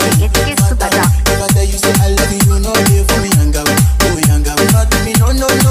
If I tell you know